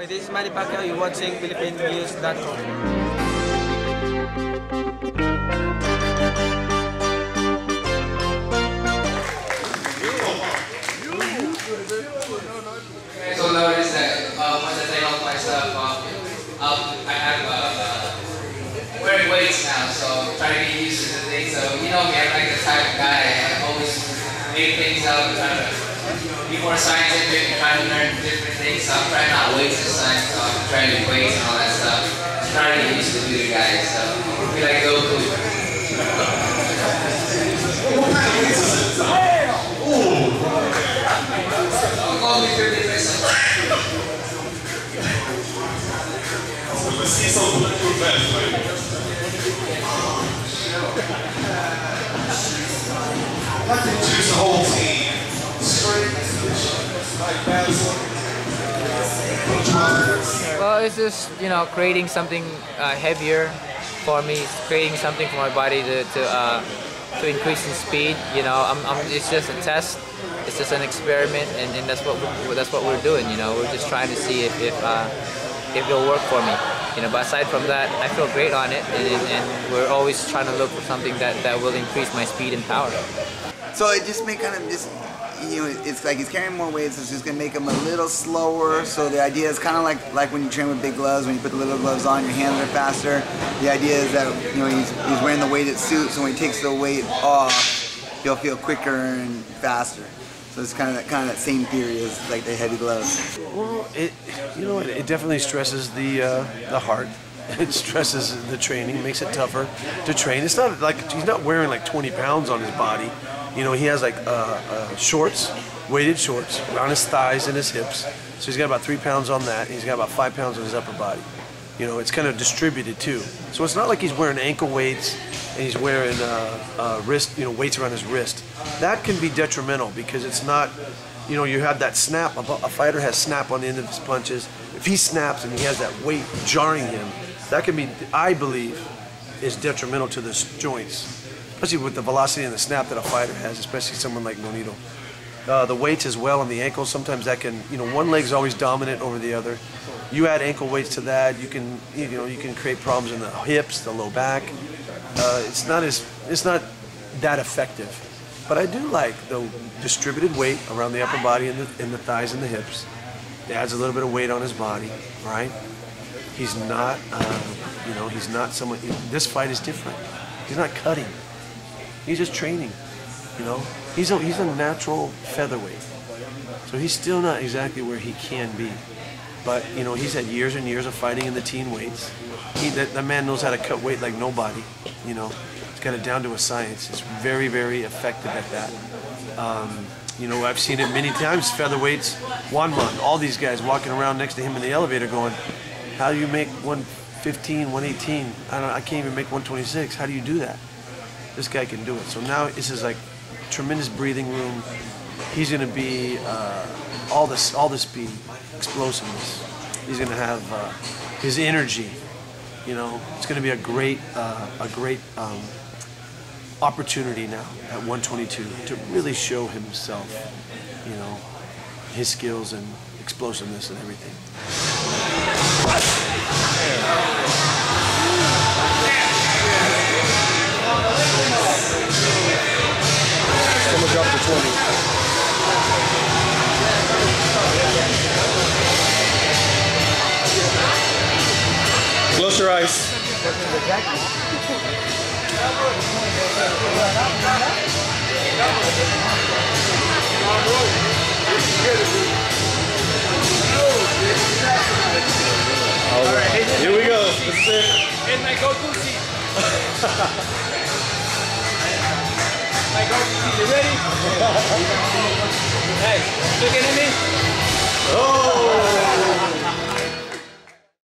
Okay, this is Manny Pacquiao. You're watching PhilippineNews.com. guys will notice that uh, once I take off my stuff, um, um, I have uh, wearing weights now, so try to get used to the thing. So you know me, I'm like the type of guy. I always make things up, trying to be more scientific and trying to learn different things. So I'm trying out weights this time, so I'm trying to weights and all that stuff. Just trying to get used to the guys. So be like Goku. Don't call me 50 percent. Let's see some bulletproof vest, man. I can choose the whole Well, it's just you know creating something uh, heavier for me, creating something for my body to to, uh, to increase in speed. You know, I'm, I'm, it's just a test. It's just an experiment, and, and that's what we, that's what we're doing. You know, we're just trying to see if if, uh, if it'll work for me. You know, but aside from that, I feel great on it, and, and, we're always trying to look for something that, that will increase my speed and power. So it just make kind of just you know it's like he's carrying more weight, so It's just gonna make him a little slower. So the idea is kind of like like when you train with big gloves. When you put the little gloves on, your hands are faster. The idea is that you know he's he's wearing the weighted suit. So when he takes the weight off, he'll feel quicker and faster. So it's kind of that kind of that same theory as like the heavy gloves. Well, it you know it, it definitely stresses the uh, the heart. It stresses the training, makes it tougher to train. It's not like he's not wearing like 20 pounds on his body. You know, he has like uh, uh, shorts, weighted shorts around his thighs and his hips. So he's got about three pounds on that. He's got about five pounds on his upper body. You know, it's kind of distributed too. So it's not like he's wearing ankle weights and he's wearing uh, uh, wrist, you know, weights around his wrist. That can be detrimental because it's not, you know, you have that snap. A, a fighter has snap on the end of his punches. If he snaps and he has that weight jarring him, that can be, I believe, is detrimental to the joints, especially with the velocity and the snap that a fighter has, especially someone like Nonito. Uh, the weights as well on the ankles, sometimes that can, you know, one leg's always dominant over the other. You add ankle weights to that, you can, you know, you can create problems in the hips, the low back. Uh, it's not as, it's not that effective. But I do like the distributed weight around the upper body and the, and the thighs and the hips. It adds a little bit of weight on his body, right? He's not, uh, you know, he's not someone. This fight is different. He's not cutting. He's just training. You know, he's a he's a natural featherweight, so he's still not exactly where he can be. But you know, he's had years and years of fighting in the teen weights. He that, that man knows how to cut weight like nobody. You know, he's got it down to a science. He's very very effective at that. Um, you know, I've seen it many times. Featherweights, Wanman, all these guys walking around next to him in the elevator, going, "How do you make 115, 118? I don't. I can't even make 126. How do you do that?" This guy can do it. So now this is like tremendous breathing room. He's going to be uh, all this, all the speed, explosiveness. He's going to have uh, his energy. You know, it's going to be a great, uh, a great um, opportunity now at 122 to really show himself. You know, his skills and explosiveness and everything. Your. All right, here we go. This is it. And my Goku seat. my Goku seat. You ready? hey, looking at me? Oh!